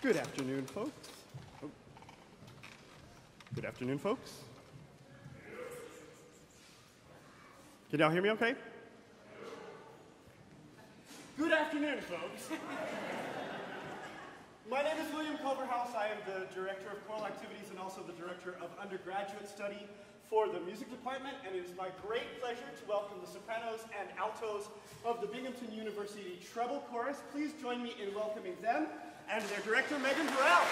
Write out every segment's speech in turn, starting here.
Good afternoon, folks. Oh. Good afternoon, folks. Can y'all hear me okay? Good afternoon, folks. My name is William Culverhouse. I am the Director of Choral Activities and also the Director of Undergraduate Study for the Music Department, and it is my great pleasure to welcome the sopranos and altos of the Binghamton University Treble Chorus. Please join me in welcoming them and their director, Megan Burrell.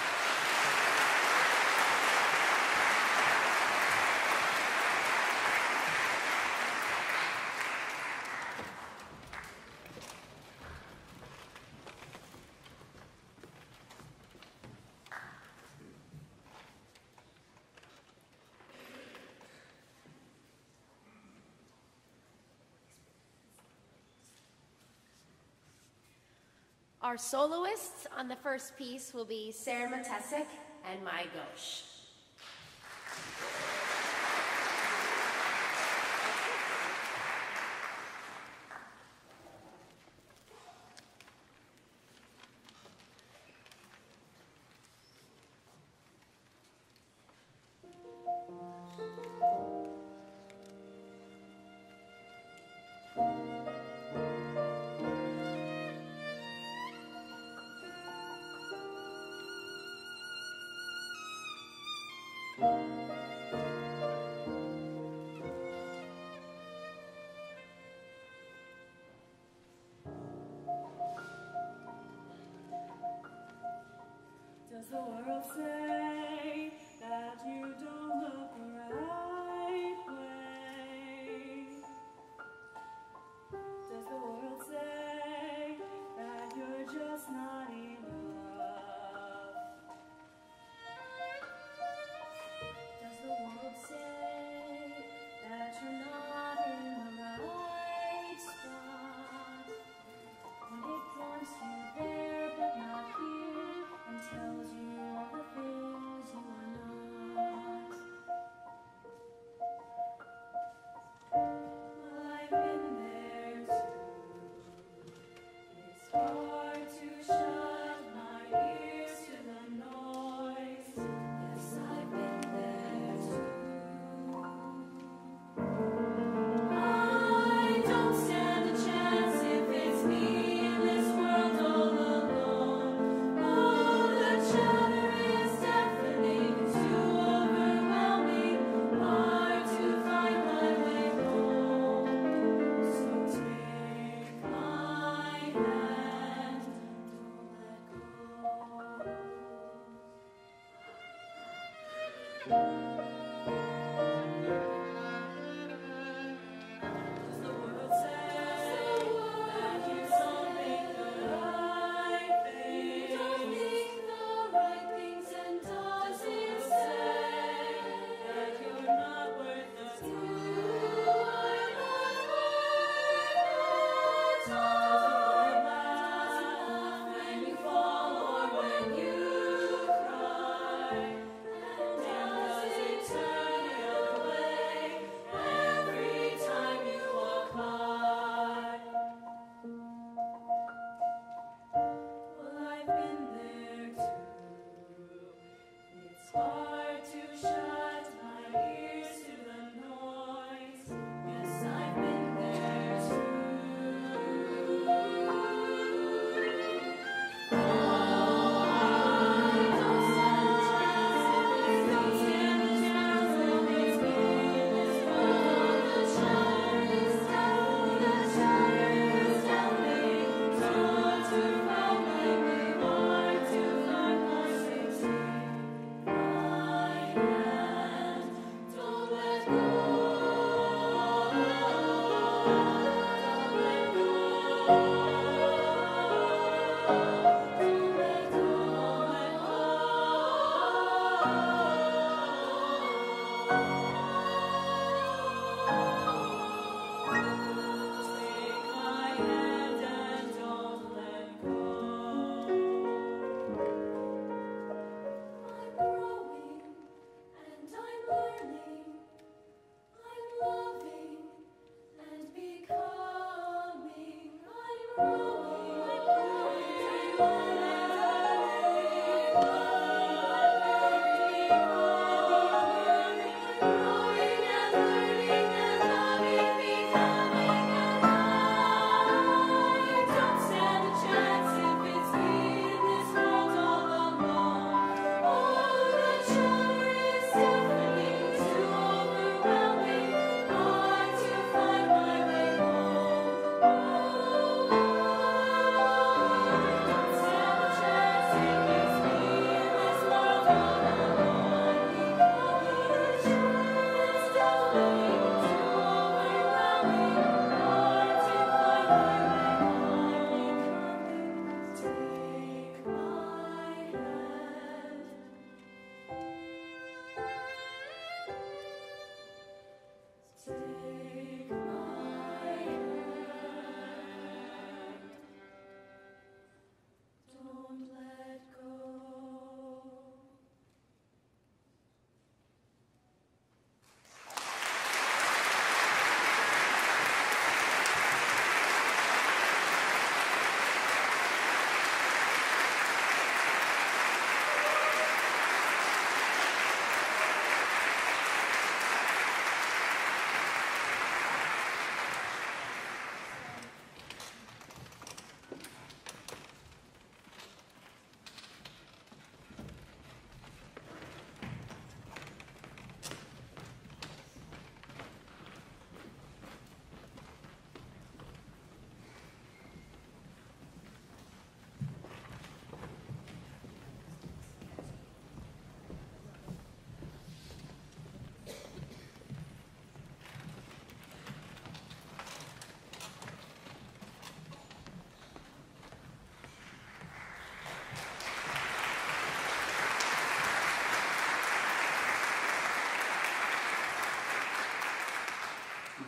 Our soloists on the first piece will be Sarah Matesic and Mai Ghosh. the world say that you don't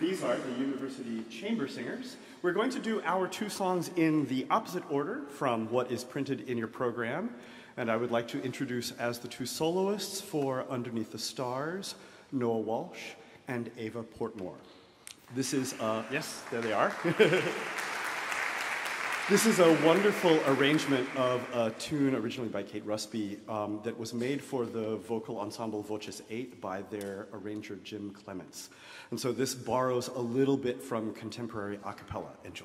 These are the University Chamber Singers. We're going to do our two songs in the opposite order from what is printed in your program. And I would like to introduce as the two soloists for Underneath the Stars, Noah Walsh and Ava Portmore. This is, uh, yes, there they are. This is a wonderful arrangement of a tune originally by Kate Rusby um, that was made for the vocal ensemble Voces 8 by their arranger Jim Clements. And so this borrows a little bit from contemporary a cappella. Enjoy.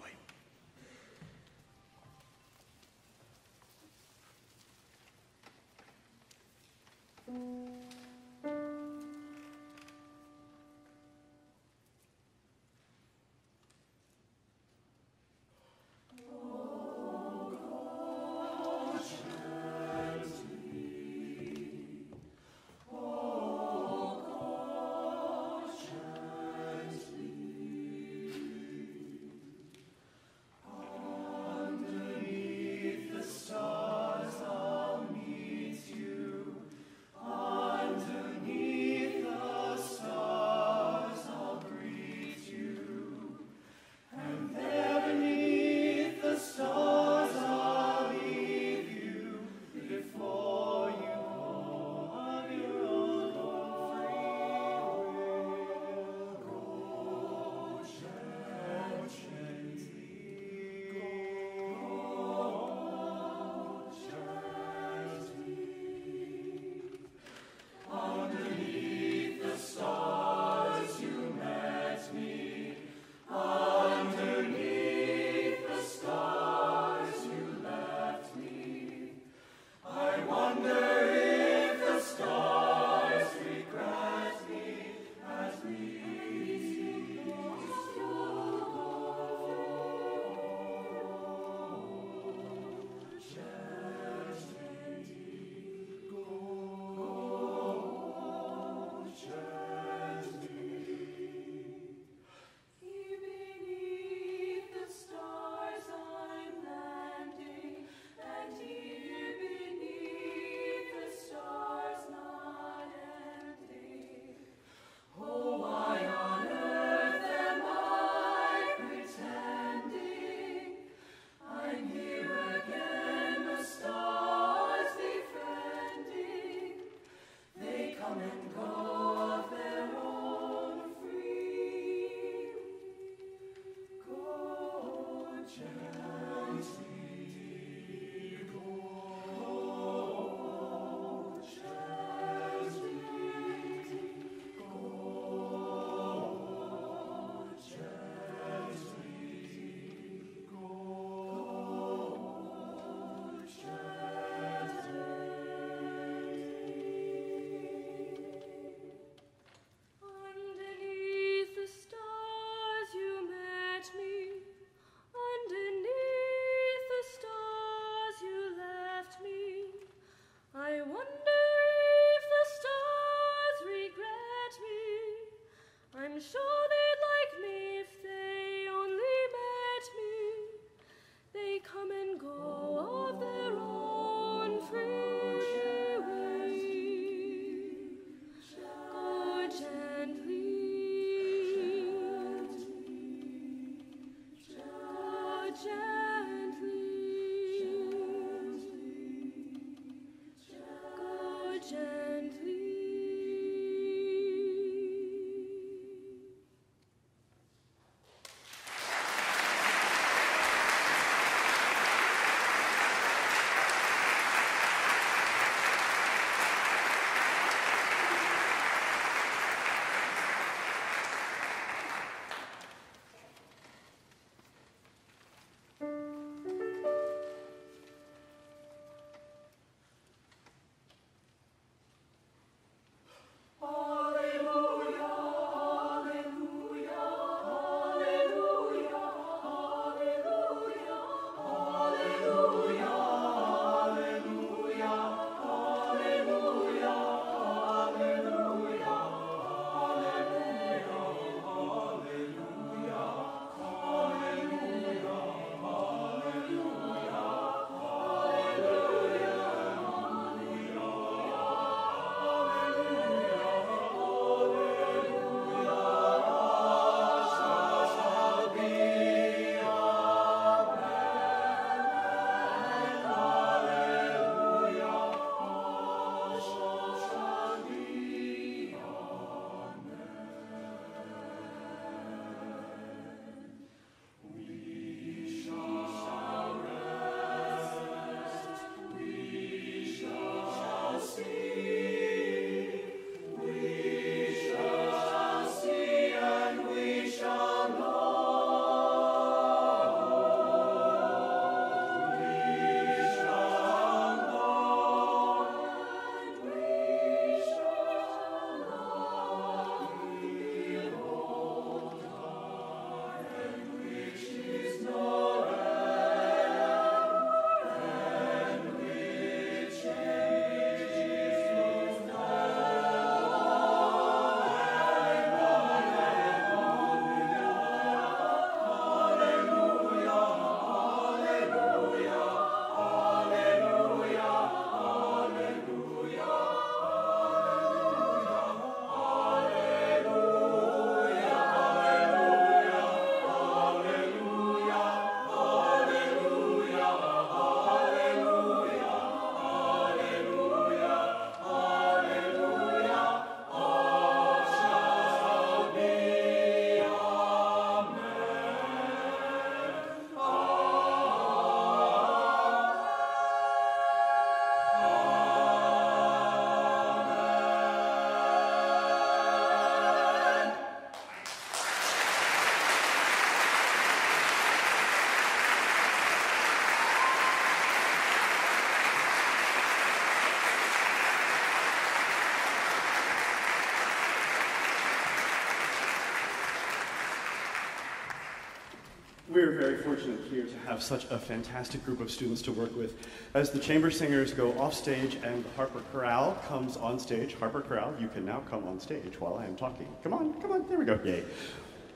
We're very fortunate here to have such a fantastic group of students to work with. As the chamber singers go off stage and the Harpur Chorale comes on stage, Harpur Chorale, you can now come on stage while I am talking. Come on, come on, there we go, yay.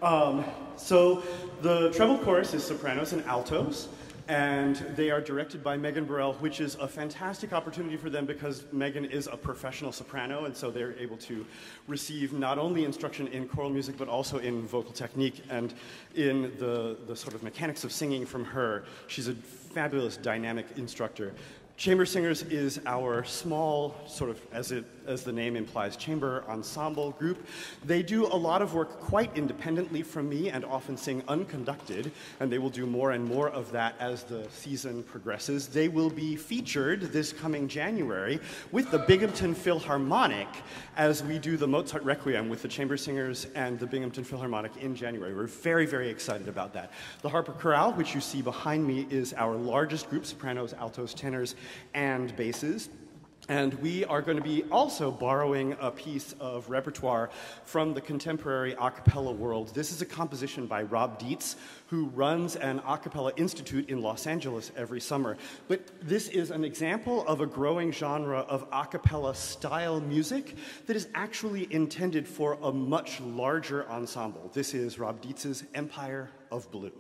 Um, so the treble chorus is sopranos and altos and they are directed by Megan Burrell, which is a fantastic opportunity for them because Megan is a professional soprano, and so they're able to receive not only instruction in choral music, but also in vocal technique and in the, the sort of mechanics of singing from her. She's a fabulous dynamic instructor. Chamber Singers is our small, sort of, as, it, as the name implies, chamber ensemble group. They do a lot of work quite independently from me and often sing unconducted, and they will do more and more of that as the season progresses. They will be featured this coming January with the Binghamton Philharmonic as we do the Mozart Requiem with the Chamber Singers and the Binghamton Philharmonic in January. We're very, very excited about that. The Harpur Chorale, which you see behind me, is our largest group sopranos, altos, tenors, and basses. And we are going to be also borrowing a piece of repertoire from the contemporary a cappella world. This is a composition by Rob Dietz, who runs an a cappella institute in Los Angeles every summer. But this is an example of a growing genre of a cappella style music that is actually intended for a much larger ensemble. This is Rob Dietz's Empire of Blue.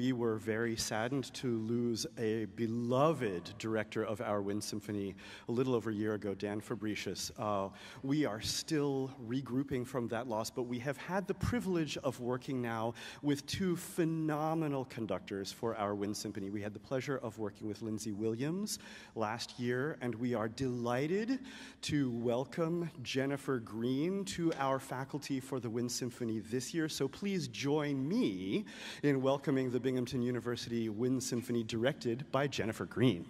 We were very saddened to lose a beloved director of our Wind Symphony a little over a year ago, Dan Fabricius. Uh, we are still regrouping from that loss, but we have had the privilege of working now with two phenomenal conductors for our Wind Symphony. We had the pleasure of working with Lindsay Williams last year, and we are delighted to welcome Jennifer Green to our faculty for the Wind Symphony this year. So please join me in welcoming the Binghamton University Wind Symphony directed by Jennifer Green.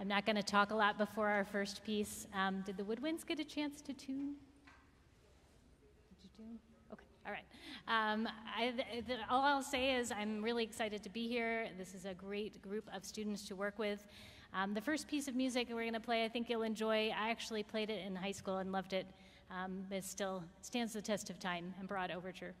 I'm not going to talk a lot before our first piece. Um, did the woodwinds get a chance to tune? Did you tune? Okay, all right. Um, I, all I'll say is I'm really excited to be here. This is a great group of students to work with. Um, the first piece of music we're going to play, I think you'll enjoy. I actually played it in high school and loved it. Um, it still stands the test of time and broad overture.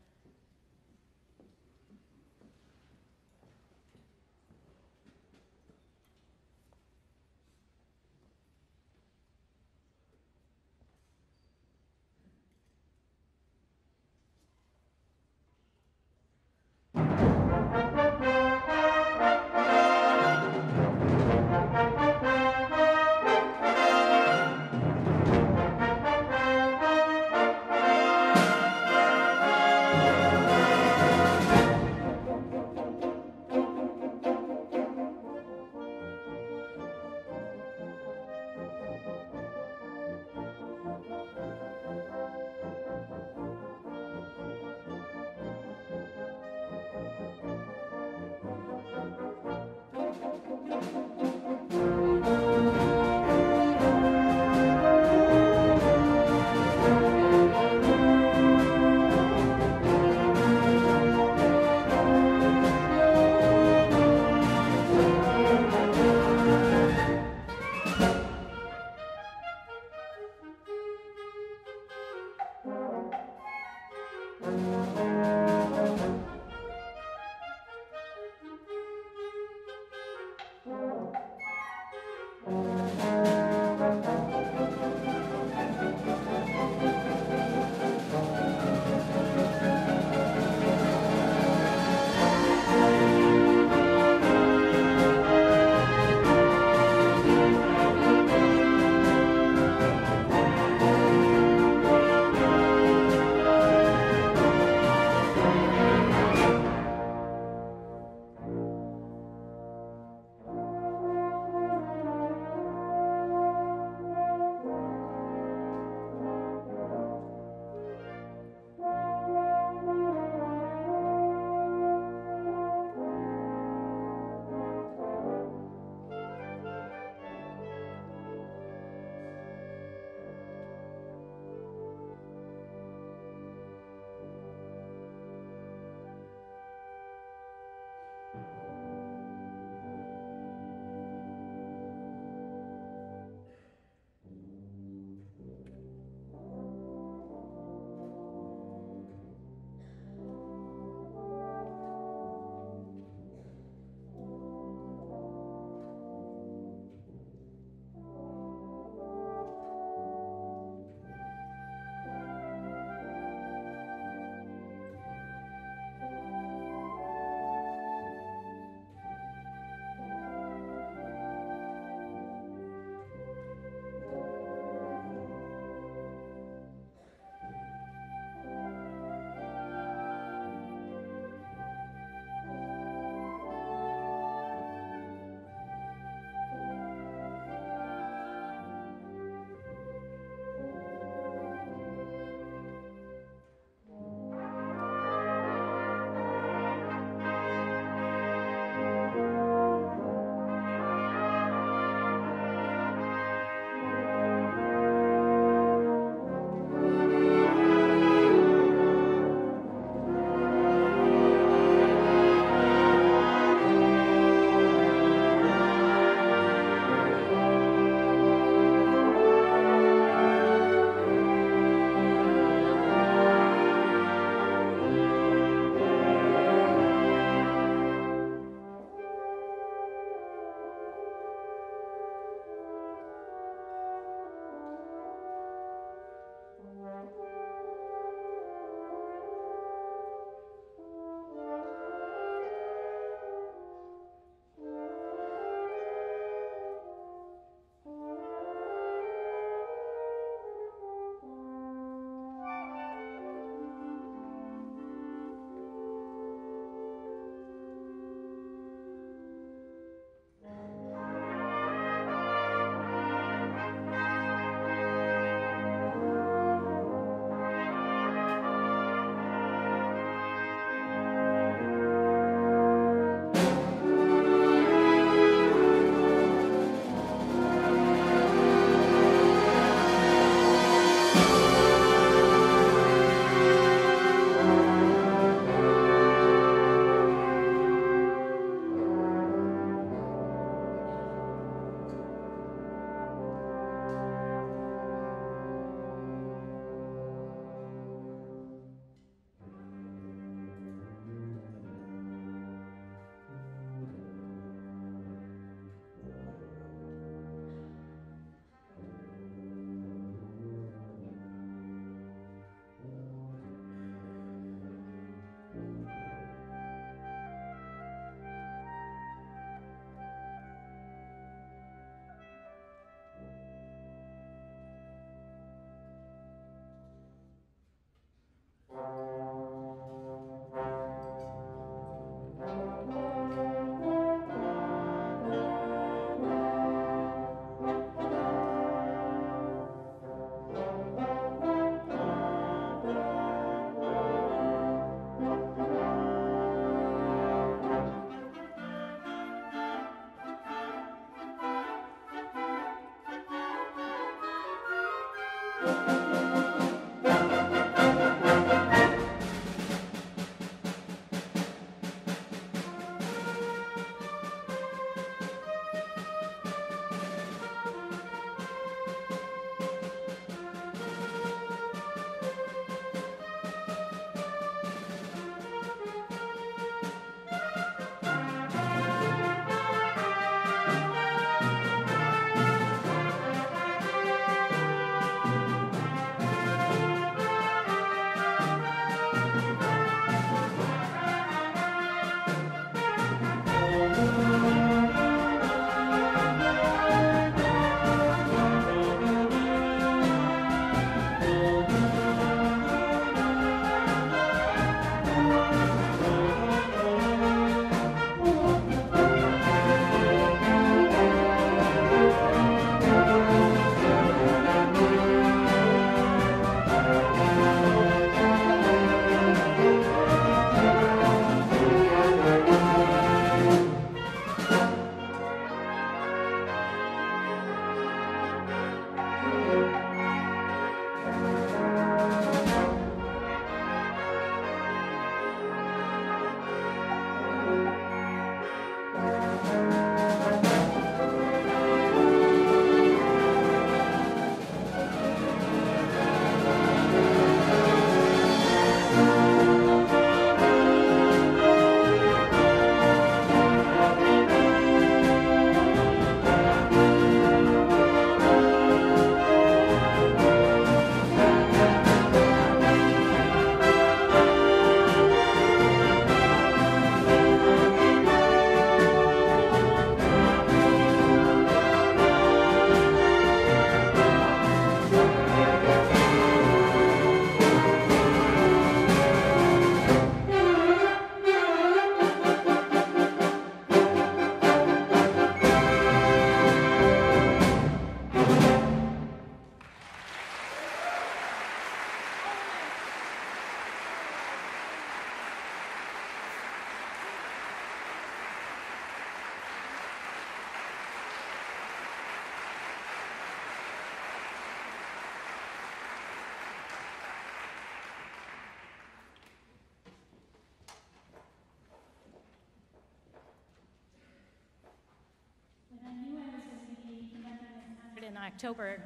October,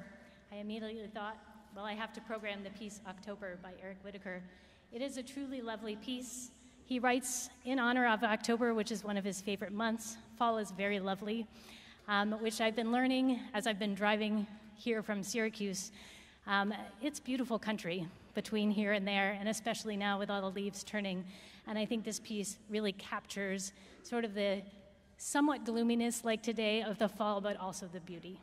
I immediately thought, well, I have to program the piece October by Eric Whitacre. It is a truly lovely piece. He writes in honor of October, which is one of his favorite months. Fall is very lovely, um, which I've been learning as I've been driving here from Syracuse. Um, it's beautiful country between here and there, and especially now with all the leaves turning. And I think this piece really captures sort of the somewhat gloominess, like today, of the fall, but also the beauty.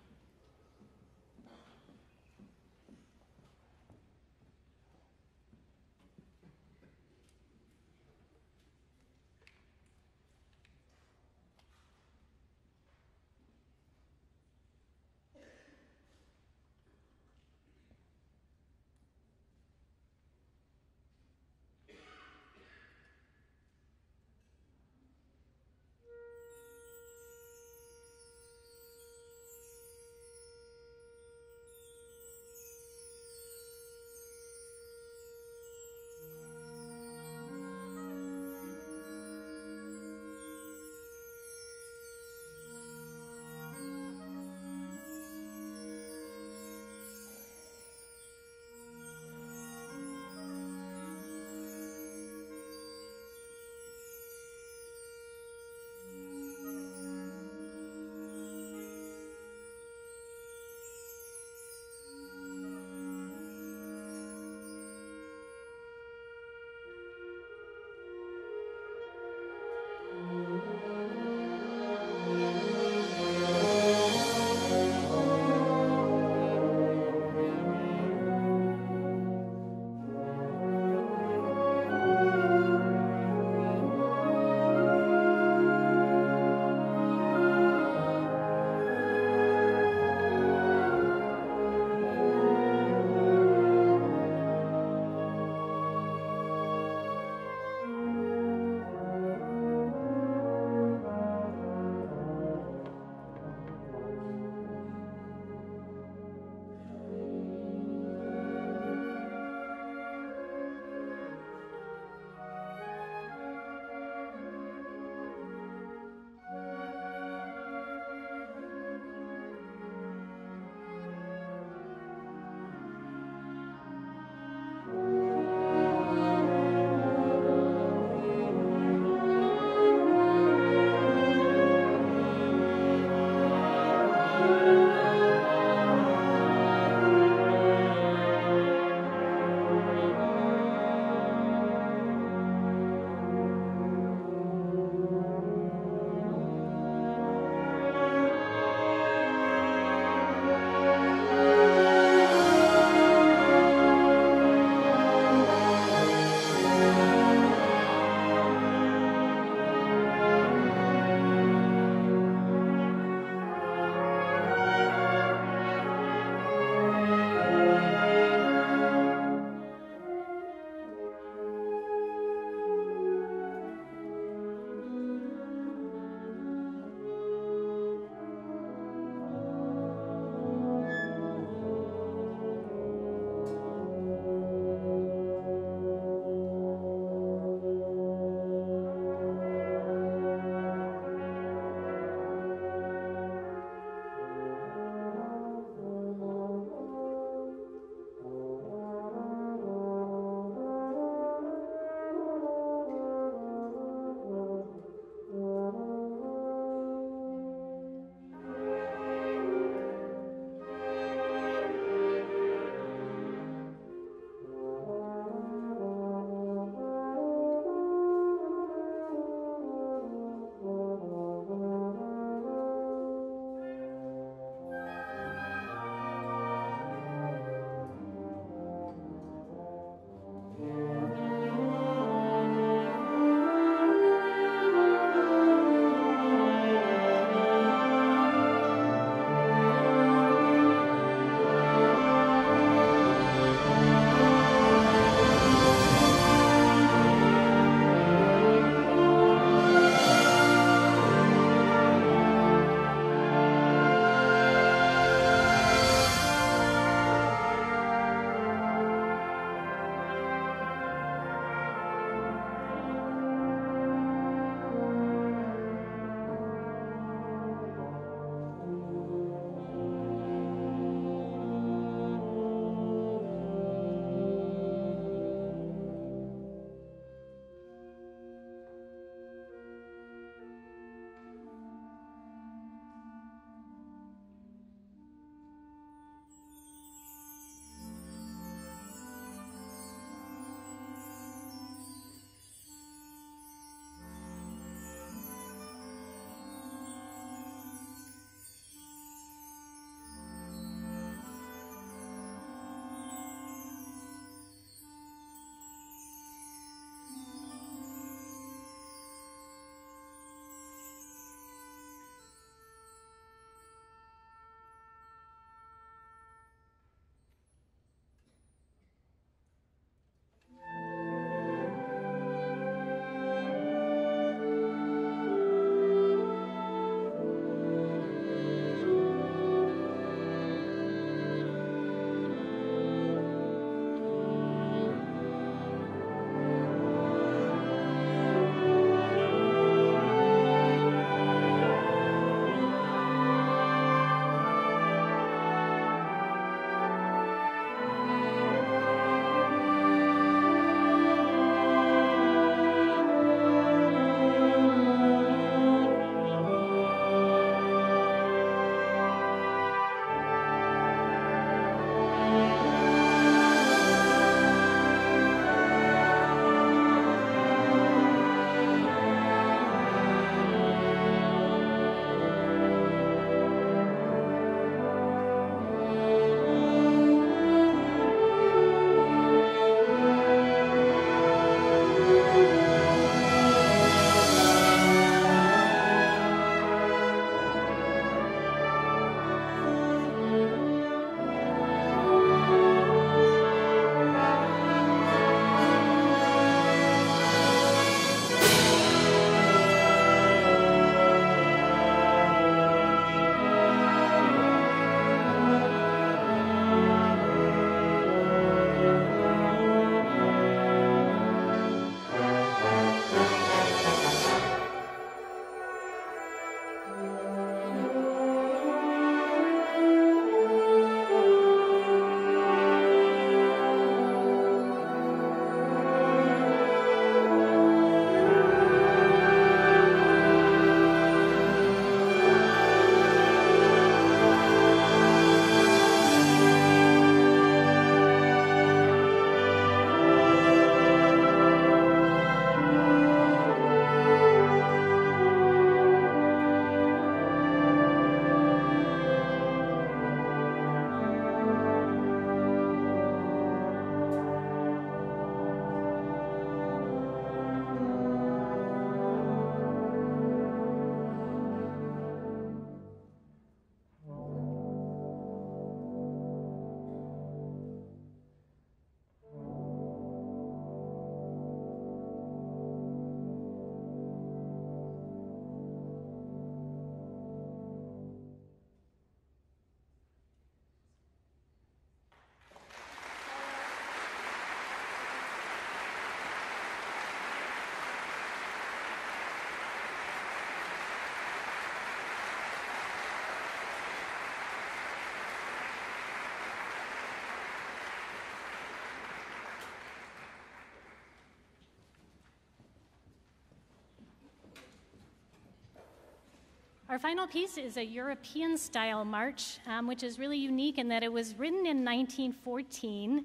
Our final piece is a European style march, um, which is really unique in that it was written in 1914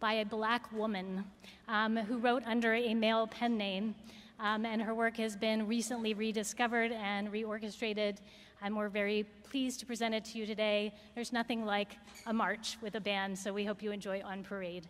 by a black woman um, who wrote under a male pen name. Um, and her work has been recently rediscovered and reorchestrated. And we're very pleased to present it to you today. There's nothing like a march with a band, so we hope you enjoy On Parade.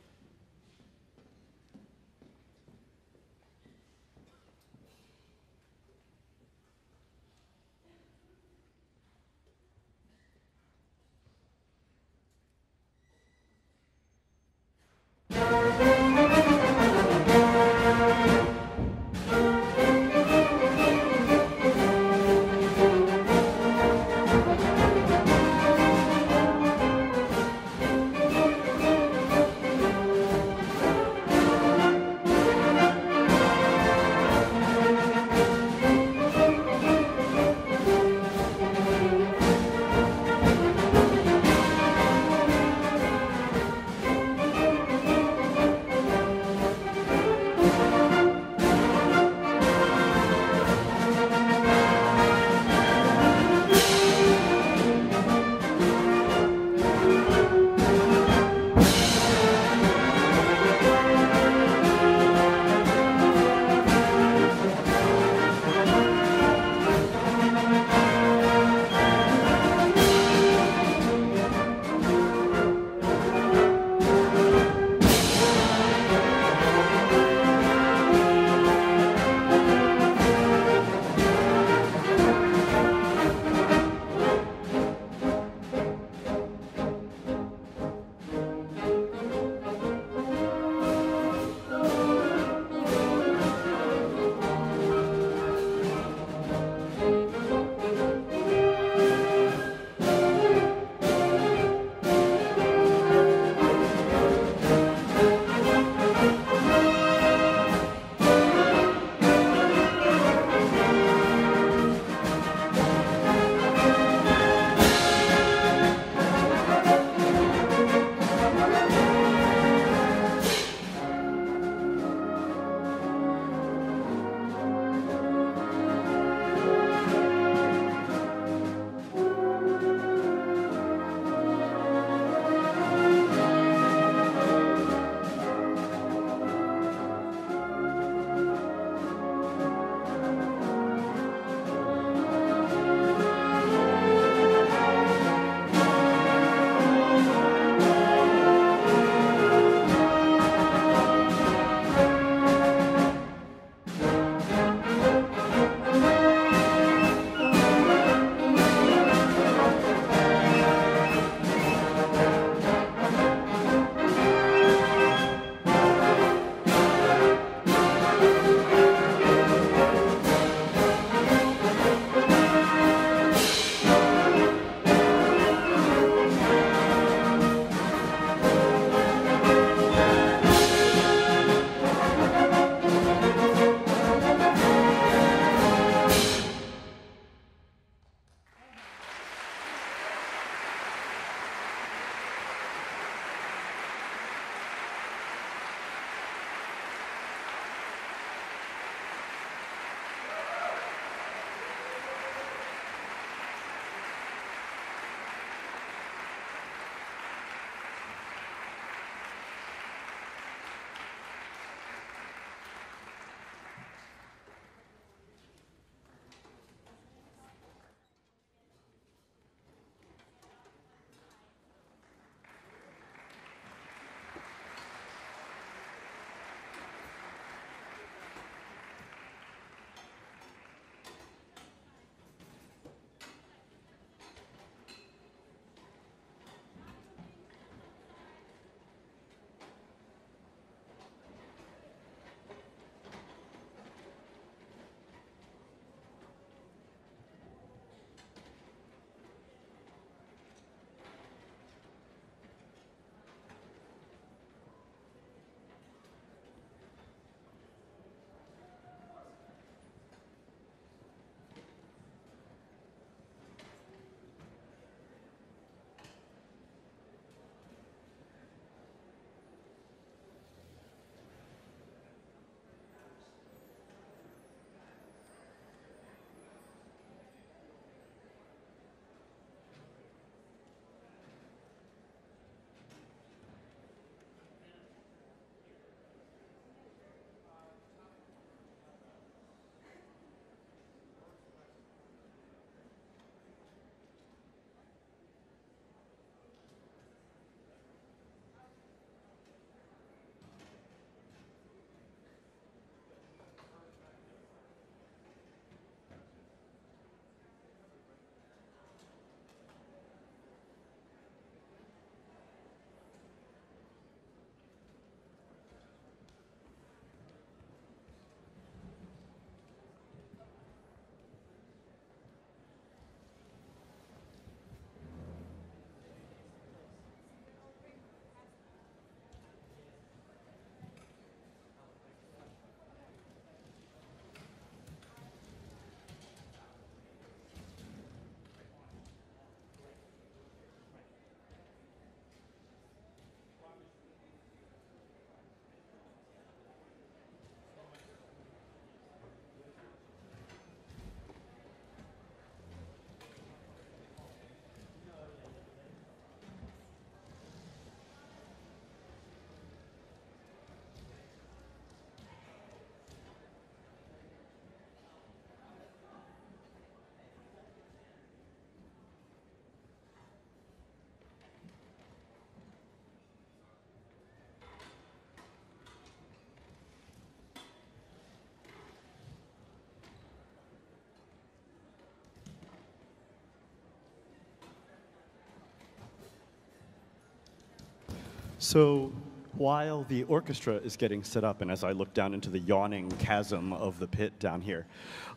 So while the orchestra is getting set up, and as I look down into the yawning chasm of the pit down here,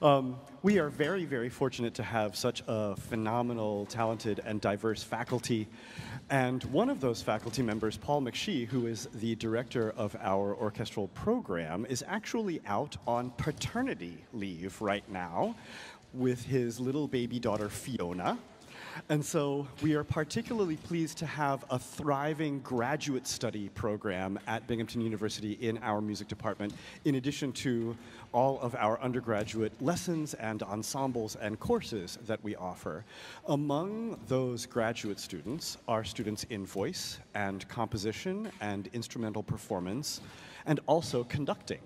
um, we are very, very fortunate to have such a phenomenal, talented, and diverse faculty. And one of those faculty members, Paul McShee, who is the director of our orchestral program, is actually out on paternity leave right now with his little baby daughter, Fiona. And so we are particularly pleased to have a thriving graduate study program at Binghamton University in our music department, in addition to all of our undergraduate lessons and ensembles and courses that we offer. Among those graduate students are students in voice and composition and instrumental performance, and also conducting.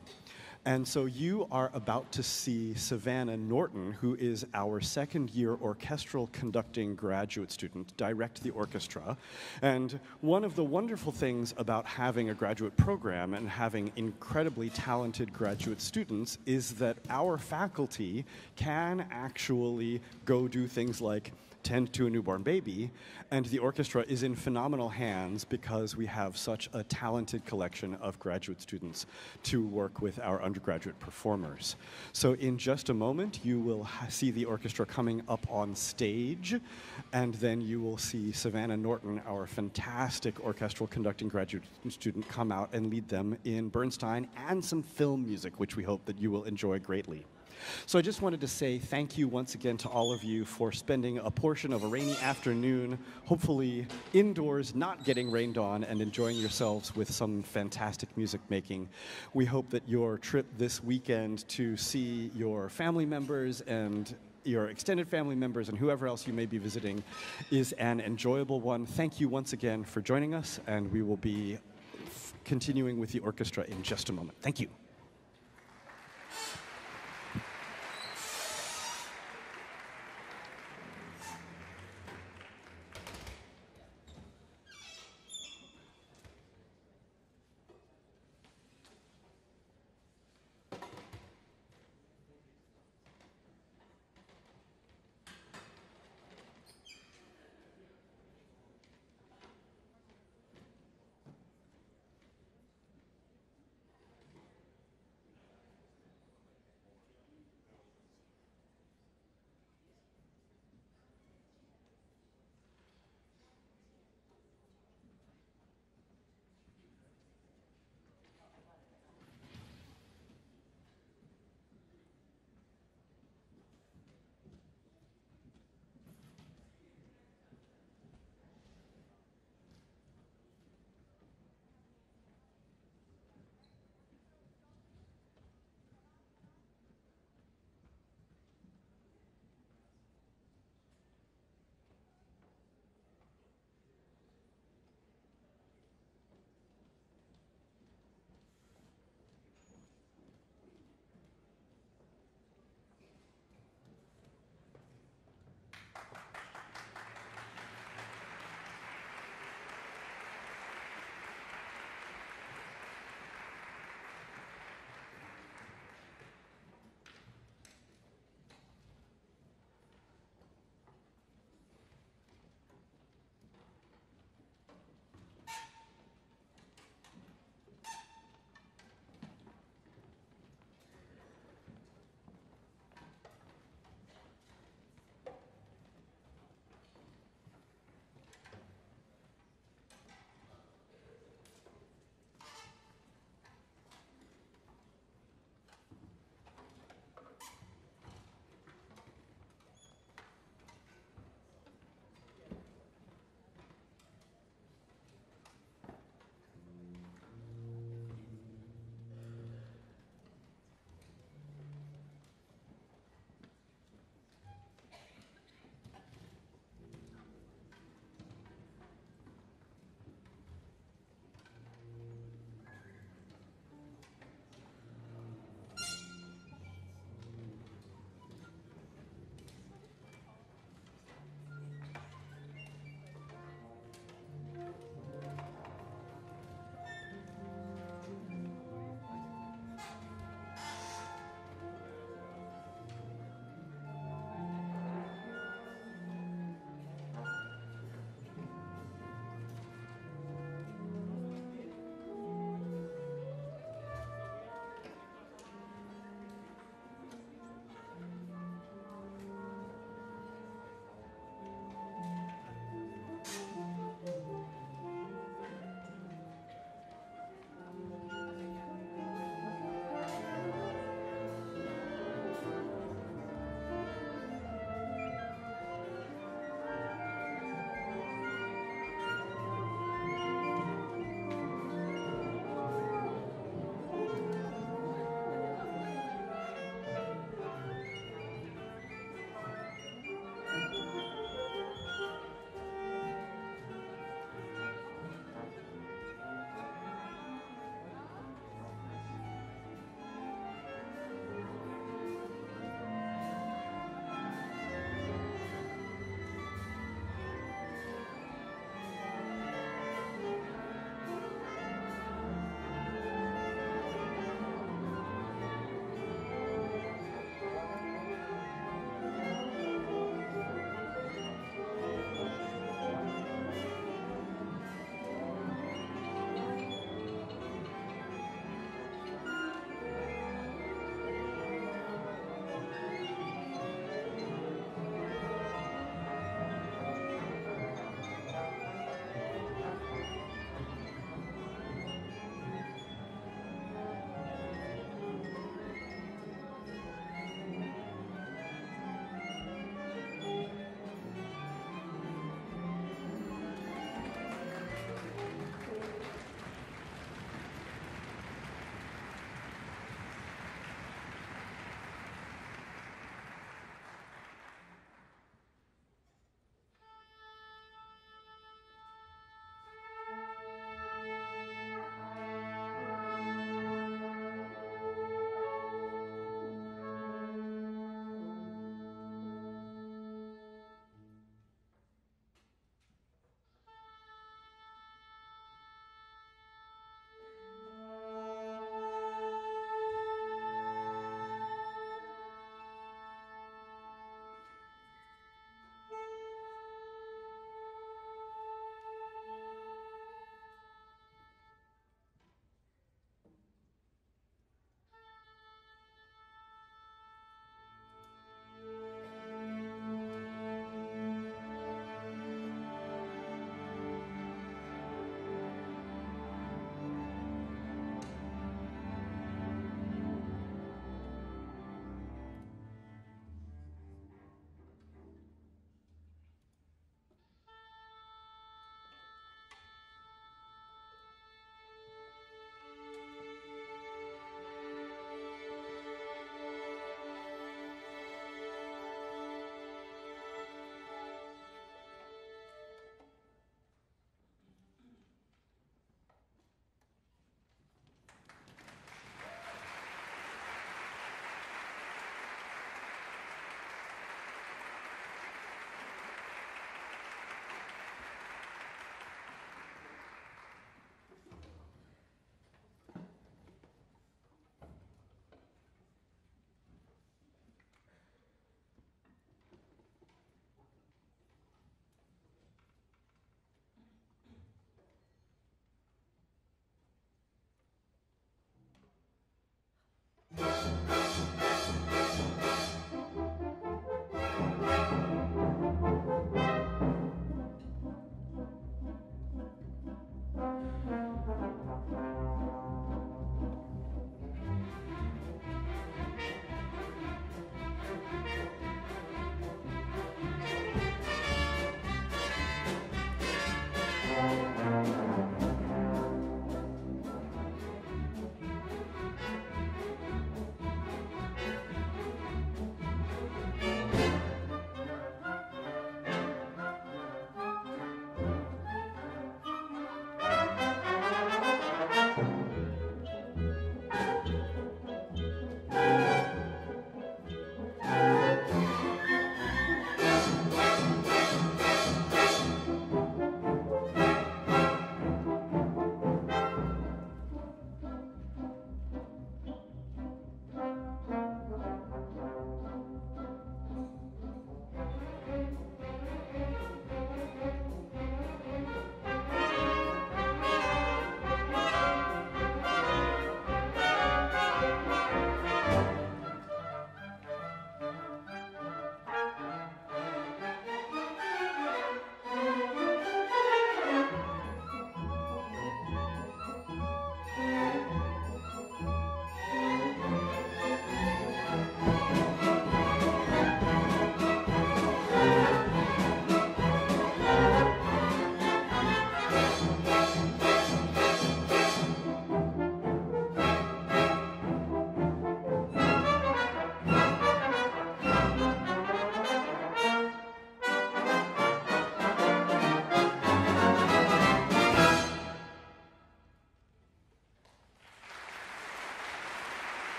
And so you are about to see Savannah Norton, who is our second year orchestral conducting graduate student, direct the orchestra. And one of the wonderful things about having a graduate program and having incredibly talented graduate students is that our faculty can actually go do things like tend to a newborn baby, and the orchestra is in phenomenal hands because we have such a talented collection of graduate students to work with our undergraduate performers. So, in just a moment, you will see the orchestra coming up on stage, and then you will see Savannah Norton, our fantastic orchestral conducting graduate student, come out and lead them in Bernstein and some film music, which we hope that you will enjoy greatly. So I just wanted to say thank you once again to all of you for spending a portion of a rainy afternoon, hopefully indoors, not getting rained on, and enjoying yourselves with some fantastic music making. We hope that your trip this weekend to see your family members and your extended family members and whoever else you may be visiting is an enjoyable one. Thank you once again for joining us, and we will be continuing with the orchestra in just a moment. Thank you.